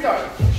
start.